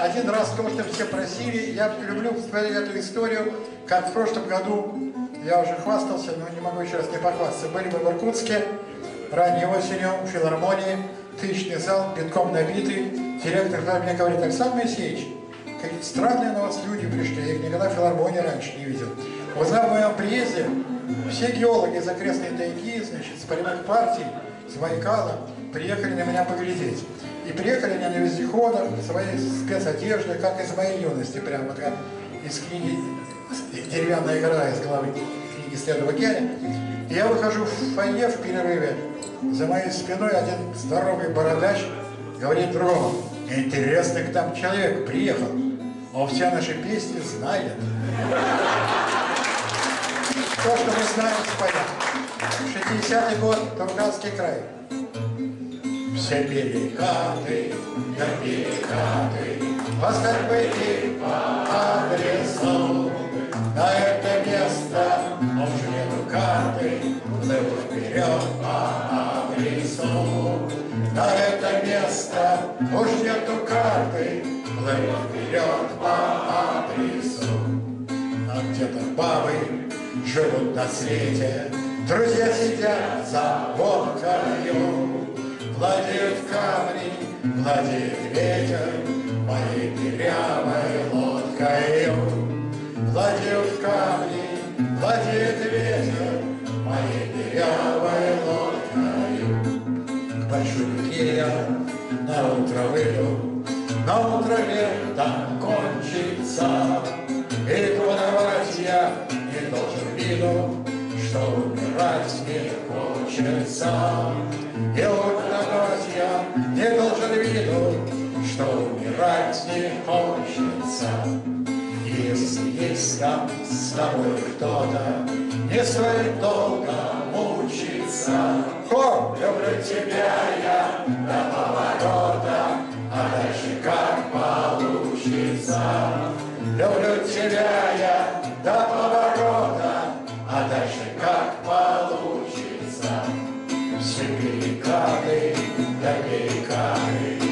один раз то, что все просили. Я люблю посмотреть эту историю, как в прошлом году, я уже хвастался, но не могу еще раз не похвастаться. Были мы в Иркутске, ранней осенью, в филармонии, тысячный зал, битком набитый. Директор мне говорит, Александр Моисеевич, какие странные на вас люди пришли, я их никогда в филармонии раньше не видел. Узнав о моем приезде, все геологи из окрестной тайги, значит, с полевых партий, с Байкала, приехали на меня поглядеть. И приехали они на вездеходах, в своей спецодежде, как из моей юности, прямо вот как из книги «Деревянная гора» из главы книги Следова Геля. И я выхожу в фойе в перерыве, за моей спиной один здоровый бородач говорит другому, интересный к там человек приехал, он все наши песни знает. То, что мы знаем, споем. 60-й год, Турганский край. Все перекаты, да перекаты, бы и по адресу. На это место уж нету карты, Плыву вперед по адресу. На это место уж нету карты, Плыву вперед по адресу. А где-то бабы живут на свете, Друзья сидят за водкою, Владеют камни, владеет ветер Моей дырявой лодкою. Владеют камни, владеет ветер Моей дырявой лодкою. К большой реке я на утро выйду, На утро лето кончится, И подавать я не должен виду, Что умирать не хочется. И утонуть я не должен виду, Что умирать не хочется. Если есть там с тобой кто-то, Не стоит долго мучиться. Хор! Люблю тебя я до поворота, А дальше как получится. Люблю тебя я Дальше как получится. Все перекаты, да перекаты,